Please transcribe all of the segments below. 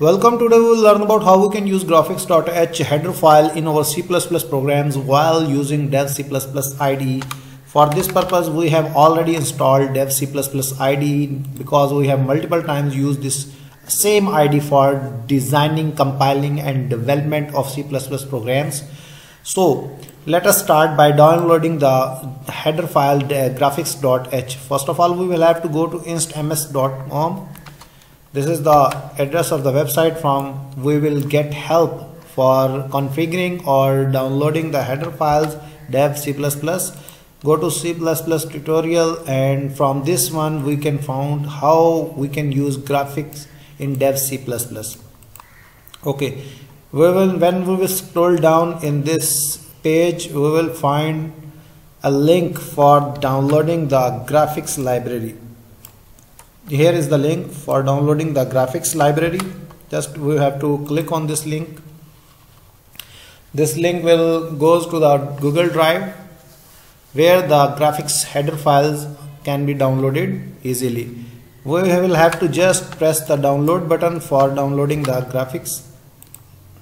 Welcome today we will learn about how we can use graphics.h header file in our C++ programs while using dev C++ IDE. For this purpose we have already installed dev C++ IDE because we have multiple times used this same IDE for designing, compiling and development of C++ programs. So let us start by downloading the header file uh, graphics.h. First of all we will have to go to instms.com this is the address of the website from we will get help for configuring or downloading the header files dev c++ go to c++ tutorial and from this one we can find how we can use graphics in dev c++ okay we will when we will scroll down in this page we will find a link for downloading the graphics library here is the link for downloading the graphics library. Just we have to click on this link. This link will goes to the google drive where the graphics header files can be downloaded easily. We will have to just press the download button for downloading the graphics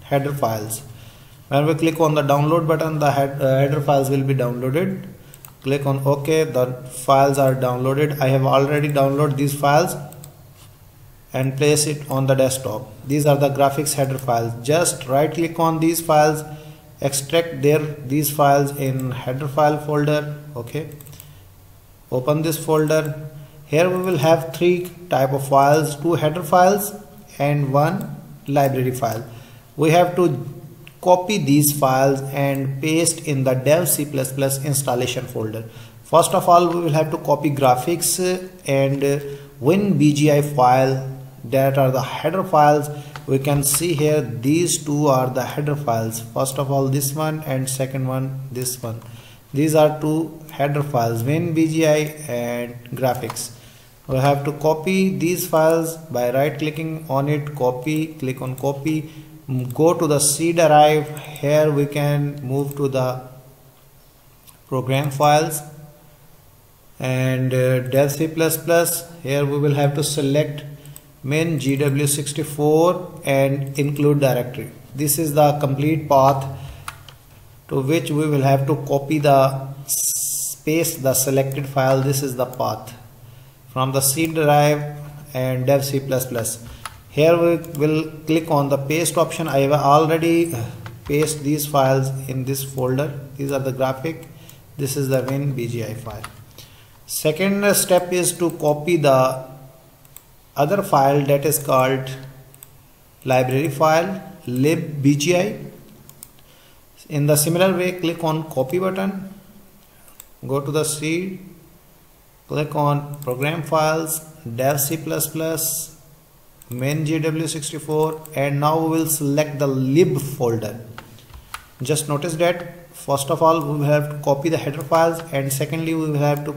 header files. When we click on the download button the head, uh, header files will be downloaded click on ok the files are downloaded. I have already downloaded these files and place it on the desktop. These are the graphics header files. Just right click on these files extract their these files in header file folder. Okay open this folder. Here we will have three type of files two header files and one library file. We have to copy these files and paste in the dev C++ installation folder. First of all, we will have to copy graphics and WinBGI file that are the header files. We can see here these two are the header files. First of all, this one and second one, this one. These are two header files, WinBGI and graphics. We have to copy these files by right clicking on it, copy, click on copy go to the C drive here we can move to the program files. And uh, dev C++ here we will have to select MinGW64 and include directory. This is the complete path to which we will have to copy the space the selected file. This is the path. From the C drive and dev C++ here we will click on the paste option. I have already uh, paste these files in this folder. These are the graphic. This is the WinBGI file. Second step is to copy the other file that is called library file libbgi in the similar way click on copy button. Go to the C. Click on program files dev C++ MinGW64 and now we will select the lib folder. Just notice that first of all we will have to copy the header files and secondly we will have to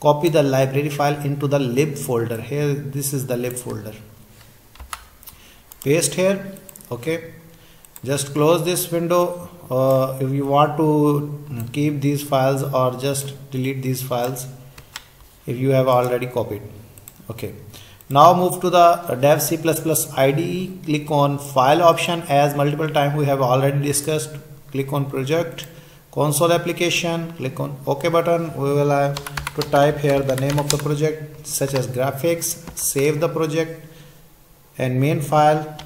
copy the library file into the lib folder. Here this is the lib folder. Paste here okay? Just close this window. Uh, if you want to keep these files or just delete these files if you have already copied. Okay now move to the dev C++ IDE, click on file option as multiple times we have already discussed. Click on project, console application, click on OK button. We will have to type here the name of the project such as graphics, save the project and main file.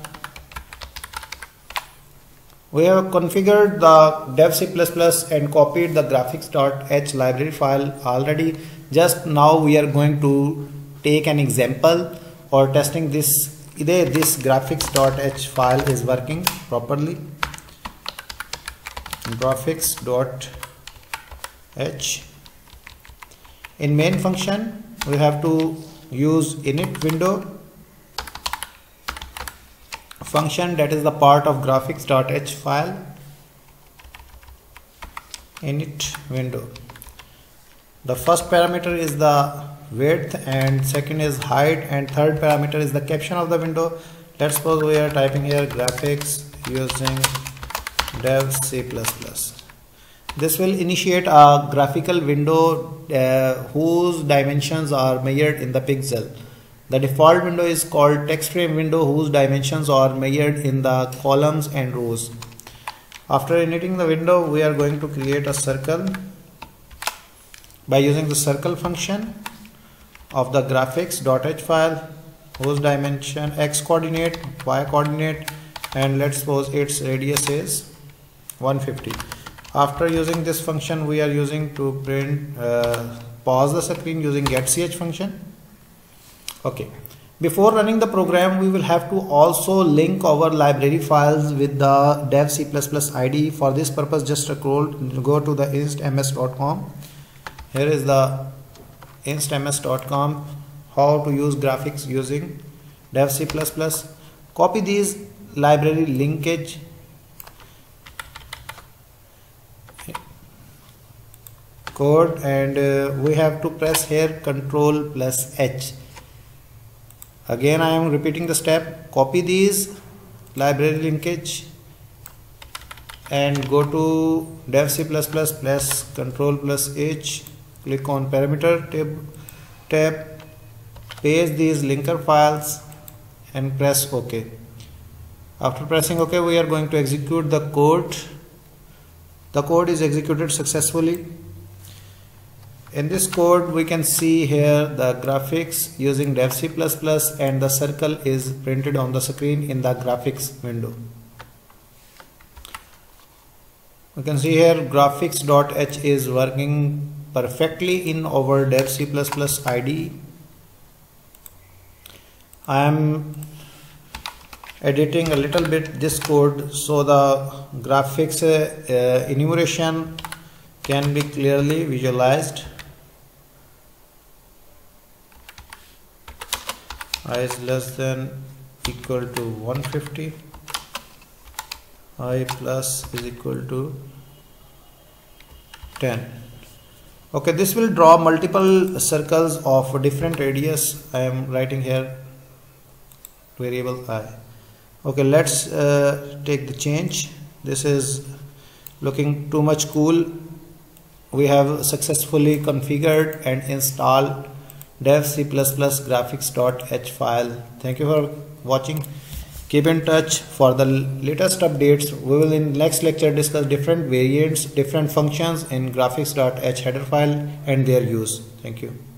We have configured the dev C++ and copied the graphics.h library file already. Just now we are going to take an example or testing this. Either this graphics.h file is working properly. graphics.h in main function we have to use init window. Function that is the part of graphics.h file. Init window. The first parameter is the width and second is height and third parameter is the caption of the window. Let's suppose we are typing here graphics using dev c++ this will initiate a graphical window uh, whose dimensions are measured in the pixel. The default window is called text frame window whose dimensions are measured in the columns and rows. After initting the window, we are going to create a circle. By using the circle function of the graphics.h file whose dimension x coordinate, y coordinate and let's suppose its radius is 150. After using this function, we are using to print uh, pause the screen using getch function. Okay. Before running the program we will have to also link our library files with the dev c++ ide for this purpose just scroll go to the instms.com here is the instms.com how to use graphics using dev c++ copy these library linkage. Code and uh, we have to press here control plus h. Again I am repeating the step. Copy these library linkage and go to dev c++ plus control plus h click on parameter tab tab paste these linker files and press ok. After pressing ok we are going to execute the code. The code is executed successfully. In this code we can see here the graphics using dev c++ and the circle is printed on the screen in the graphics window. We can see here graphics.h is working perfectly in our dev c++ IDE I am editing a little bit this code so the graphics uh, enumeration can be clearly visualized. I is less than equal to 150 i plus is equal to 10 okay this will draw multiple circles of different radius. I am writing here variable i. Okay let's uh, take the change. This is looking too much cool. We have successfully configured and installed dev c++ graphics.h file. Thank you for watching keep in touch for the latest updates. We will in next lecture discuss different variants different functions in graphics.h header file and their use. Thank you